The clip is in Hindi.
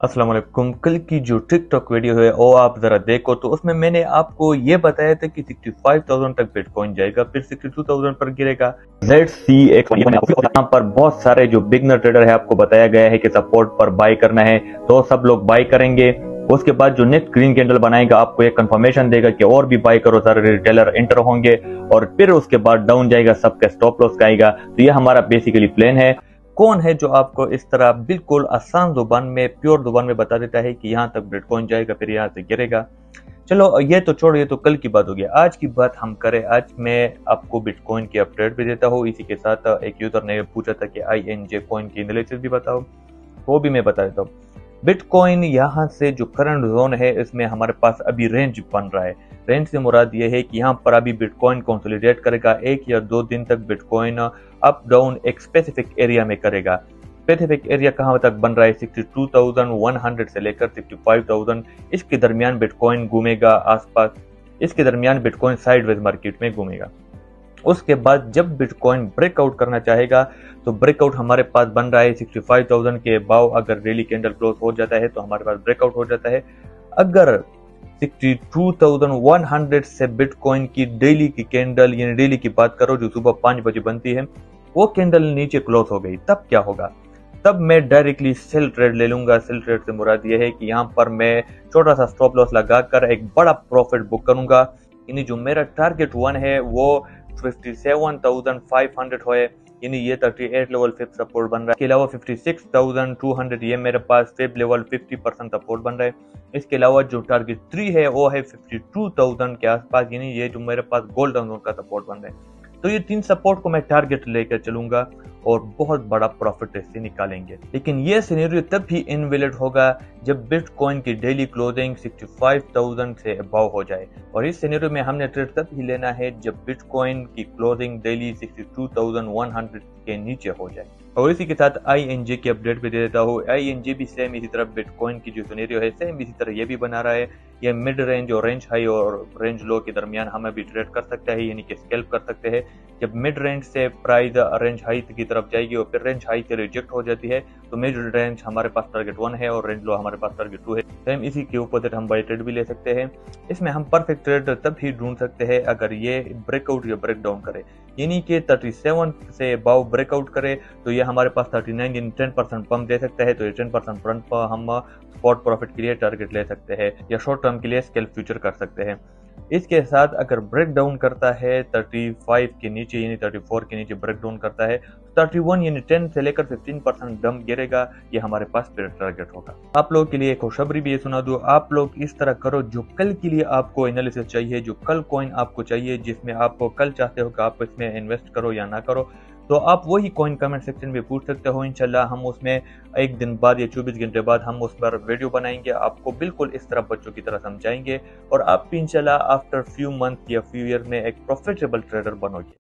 अस्सलाम वालेकुम। कल की जो टिकटॉक वीडियो है वो आप जरा देखो तो उसमें मैंने आपको ये बताया था कि 65,000 तक बिटकॉइन जाएगा फिर 62,000 पर गिरेगा। लेट्स सी एक यहाँ पर बहुत सारे जो बिगनर ट्रेडर है आपको बताया गया है कि सपोर्ट पर बाय करना है तो सब लोग बाय करेंगे। उसके बाद जो नेक्स्ट ग्रीन कैंडल बनाएगा आपको एक कंफर्मेशन देगा कि और भी बाय करो सारे रिटेलर एंटर होंगे। और फिर उसके बाद डाउन जाएगा सबका स्टॉप लॉस का आएगा। तो ये हमारा बेसिकली प्लान है। कौन है जो आपको इस तरह बिल्कुल आसान ज़ुबान में, प्योर ज़ुबान में बता देता है कि यहाँ तक बिटकॉइन जाएगा, फिर यहाँ से गिरेगा। चलो, ये तो छोड़ो, ये तो कल की बात होगी आज की बात हम करें, आज मैं आपको बिटकॉइन की अपडेट भी देता हूँ। इसी के साथ एक यूज़र ने पूछा था कि आई एन जे कॉइन की एनालिसिस भी बताओ, वो भी मैं बता देता हूँ। बिटकॉइन यहाँ से जो करंट जोन है इसमें हमारे पास अभी रेंज बन रहा है। रेंज से मुराद ये है कि यहाँ पर अभी बिटकॉइन कंसोलिडेट करेगा। एक या दो दिन तक बिटकॉइन अप डाउन एक स्पेसिफिक एरिया में करेगा। स्पेसिफिक एरिया कहाँ तक बन रहा है? 62,100 से लेकर 65,000 इसके दरमियान बिटकॉइन घूमेगा आसपास। इसके दरमियान बिटकॉइन साइडवेज मार्केट में घूमेगा। उसके बाद जब बिटकॉइन ब्रेकआउट करना चाहेगा तो ब्रेकआउट हमारे पास बन रहा है 65,000 के भाव अगर डेली कैंडल क्लोज हो जाता है तो हमारे पास ब्रेकआउट हो जाता है। अगर 62,100 से बिटकॉइन की डेली की कैंडल यानी डेली की बात करो जो सुबह पाँच बजे बनती है वो कैंडल नीचे क्लोज हो गई। तब क्या होगा? तब मैं डायरेक्टली सेल ट्रेड ले लूँगा। सेल ट्रेड से मुराद ये है कि यहाँ पर मैं छोटा सा स्टॉप लॉस लगाकर एक बड़ा प्रॉफिट बुक करूँगा। यानी जो मेरा टारगेट वन है वो 57,500 होए। यानी ये 38 लेवल फिफ्थ सपोर्ट बन रहा है। इसके अलावा 56,200 ये मेरे पास फिफ्थ लेवल 50 परसेंट सपोर्ट बन रहा है। इसके अलावा जो टारगेट थ्री है वो है 52,000 के आसपास। यानी ये जो मेरे पास गोल्डन का सपोर्ट बन रहा है। तो ये तीन सपोर्ट को मैं टारगेट लेकर चलूँगा। और बहुत बड़ा प्रॉफिट इससे निकालेंगे। लेकिन ये सिनेरियो तब भी इनवेलिड होगा जब बिटकॉइन की डेली क्लोजिंग 65,000 से अबाव हो जाए। और इस सिनेरियो में हमने ट्रेड तब ही लेना है जब बिटकॉइन की क्लोजिंग डेली 62,100 के नीचे हो जाए। और इसी के साथ आई एन जे की अपडेट भी दे देता हूँ। आई एन जे भी सेम इसी तरह बिटकॉइन की जो सिनेरियो है सेम इसी तरह ये भी बना रहा है। ये मिड रेंज और रेंज हाई और रेंज लो के दरमियान हमें भी ट्रेड कर सकता है यानी कि स्केल्प कर सकते हैं। जब मिड रेंज से प्राइस रेंज हाई की तरफ़ जाएगी और फिर रेंज हाई से रिजेक्ट हो जाती है। तो मिड रेंज हमारे पास टारगेट वन है और रेंज लो हमारे पास टारगेट टू है। सेम इसी के ऊपर हम बाई ट्रेड भी ले सकते हैं। इसमें हम परफेक्ट ट्रेड तब ही ढूंढ सकते हैं अगर ये ब्रेकआउट या ब्रेक डाउन करे। यानी कि 37 से बाव ब्रेकआउट करे तो ये हमारे पास 39 यानी 10 परसेंट पम्प दे सकता है। तो ये 10 परसेंट पर हम स्पॉट प्रॉफिट के लिए टारगेट ले सकते हैं या शॉर्ट टर्म के लिए स्केल फ्यूचर कर सकते हैं। इसके साथ अगर ब्रेक डाउन करता है 35 के नीचे यानी 34 के नीचे ब्रेक डाउन करता है तो 31 यानी 10 से लेकर 15 परसेंट डम गिरेगा, ये हमारे पास फिर टारगेट होगा। आप लोगों के लिए एक खुशबरी भी ये सुना दो। आप लोग इस तरह करो जो कल के लिए आपको एनालिसिस चाहिए, जो कल कॉइन आपको चाहिए, जिसमें आपको कल चाहते हो कि आप इसमें इन्वेस्ट करो या ना करो। तो आप वही कॉइन कमेंट सेक्शन में पूछ सकते हो इनशाला हम उसमें एक दिन बाद या 24 घंटे बाद हम उस पर वीडियो बनाएँगे, आपको बिल्कुल इस तरह बच्चों की तरह समझाएँगे और आप भी इनशाला आफ्टर फ्यू मंथ या फ्यू ईयर में एक प्रोफिटेबल ट्रेडर बनोगे।